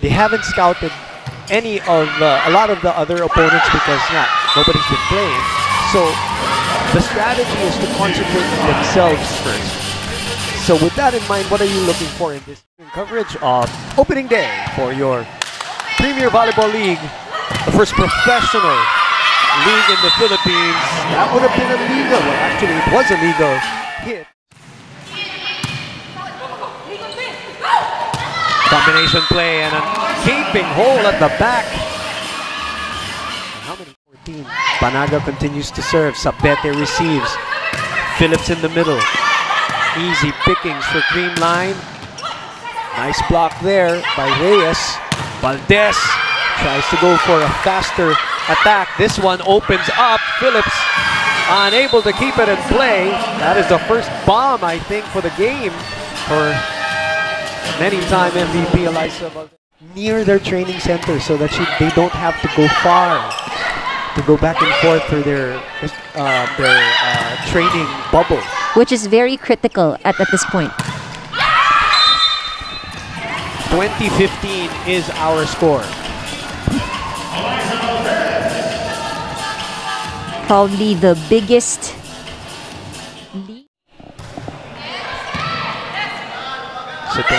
they haven't scouted any of uh, a lot of the other opponents because not nobody's been playing. So the strategy is to concentrate on themselves first. So with that in mind, what are you looking for in this coverage of opening day for your Premier Volleyball League, the first professional league in the Philippines? That would have been a legal. Well, actually, it was a legal hit. Combination play and a gaping hole at the back. How many? 14. Banaga continues to serve. Sapete receives. Phillips in the middle. Easy pickings for Creamline. Nice block there by Reyes. Valdez tries to go for a faster attack. This one opens up. Phillips unable to keep it in play. That is the first bomb, I think, for the game for many-time MVP Alyssa Valdez. Near their training center so that she, they don't have to go far to go back and forth through their uh, their uh, training bubble. which is very critical at, at this point. 2015 is our score. Probably the biggest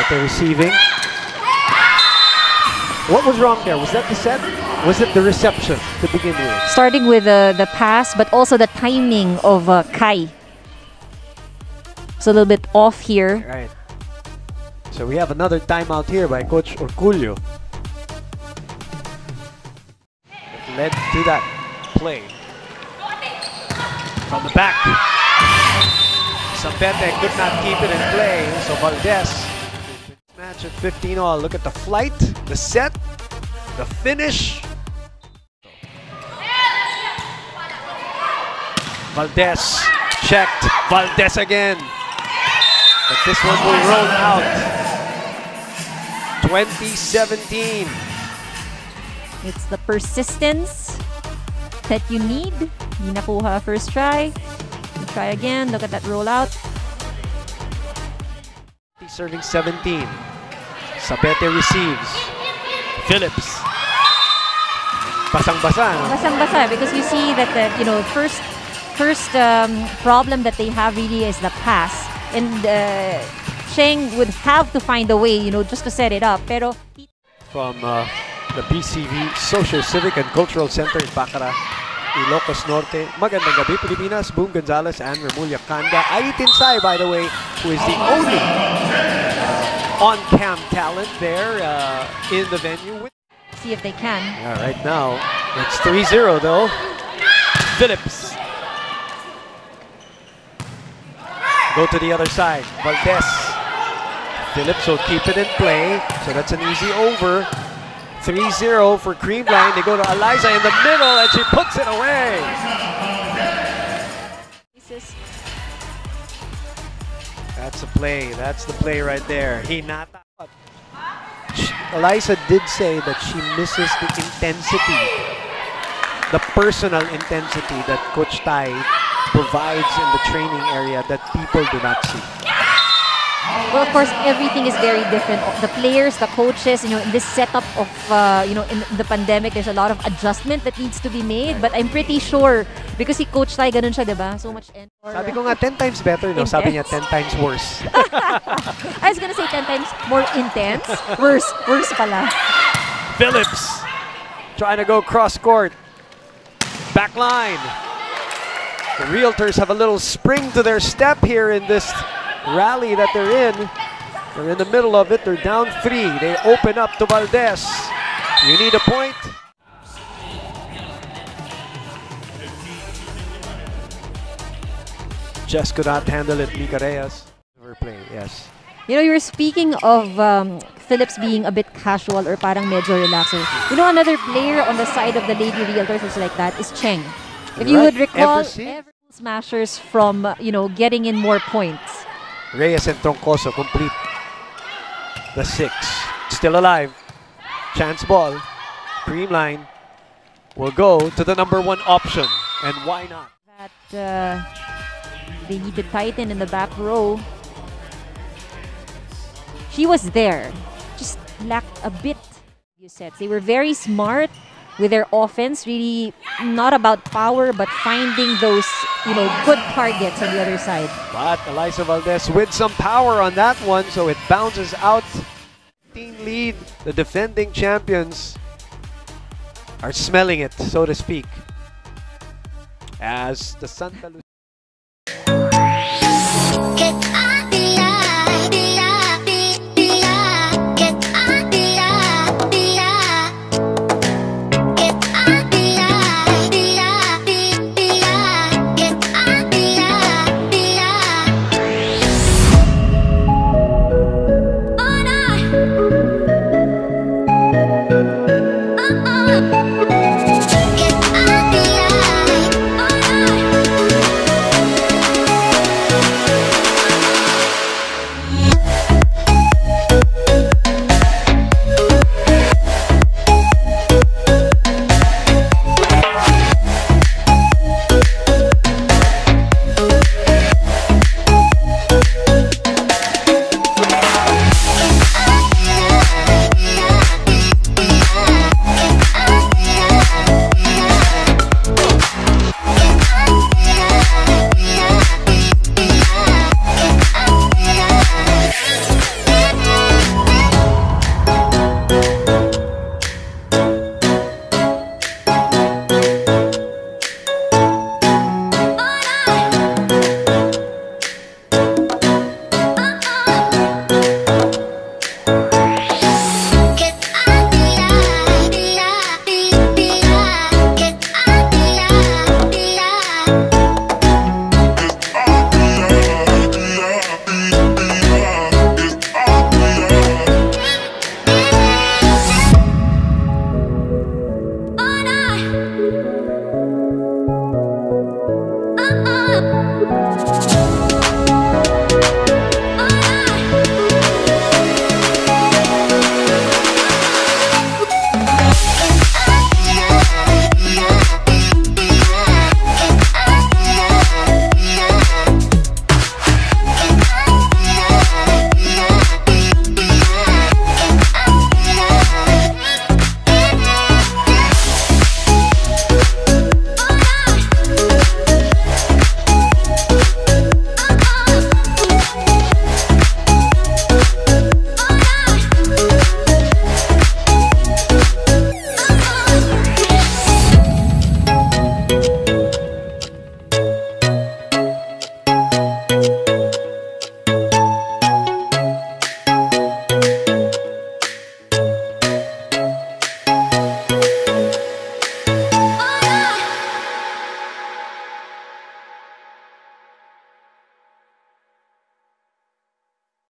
Sapete receiving. What was wrong there? Was that the set? Was it the reception to begin with? starting with uh, the pass, but also the timing of uh, Kai. It's a little bit off here. Right. So we have another timeout here by Coach Orculio. That led to that play. From the back. Sapete could not keep it in play, so Valdez. Match at 15 all. Look at the flight, the set, the finish. Valdez checked. Valdez again. But this one will roll out. 2017. It's the persistence that you need. Hindi nakuha first try. You try again. Look at that rollout. He's serving 17. Sapete receives. Phillips. Basang-basa. no? Basang-basa because you see that the you know first first um, problem that they have really is the pass and uh, Cheng would have to find a way you know just to set it up pero From uh, the PCV Social Civic and Cultural Center in Bacarra, Ilocos Norte. Magandang gabi, Pilipinas. Boom Gonzales and Remulla Kanda. Aitin Sai, by the way, who is the only uh, on-cam talent there uh, in the venue. With see if they can Yeah, right now, it's 3-0 though. Phillips. Go to the other side. Valdez. Phillips will keep it in play. So that's an easy over. 3-0 for Creamline. They go to Alyssa in the middle and she puts it away. That's a play. That's the play right there. He not Alyssa did say that she misses the intensity, the personal intensity that Coach Tai provides in the training area that people do not see. Well, of course, everything is very different. The players, the coaches, you know, in this setup of, uh, you know, in the pandemic, there's a lot of adjustment that needs to be made. But I'm pretty sure, because si Coach Tai, ganun siya, diba? So much effort. Sabi ko nga 10 times better, no? Sabi niya 10 times worse. I was gonna say 10 times more intense. Worse. Worse pala. Phillips trying to go cross court. Back line. The Realtors have a little spring to their step here in this rally that they're in. They're in the middle of it. They're down three. They open up to Valdez. You need a point. Just could not handle it. Mika Reyes. Never play, yes. You know, you were speaking of um, Phillips being a bit casual or parang medyo relaxer. You know, another player on the side of the Lady Realtors who's like that is Cheng. If you would recall, Ever every smashers from, you know, getting in more points. Reyes and Troncoso complete the six. Still alive. Chance ball. Creamline will go to the number one option. And why not? That uh, they need to tighten in the back row. She was there, just lacked a bit sets. They were very smart with their offense, really not about power, but finding those, you know, good targets on the other side. But Alyssa Valdez with some power on that one, so it bounces out. Team lead, the defending champions are smelling it, so to speak. As the Santa Lucia Música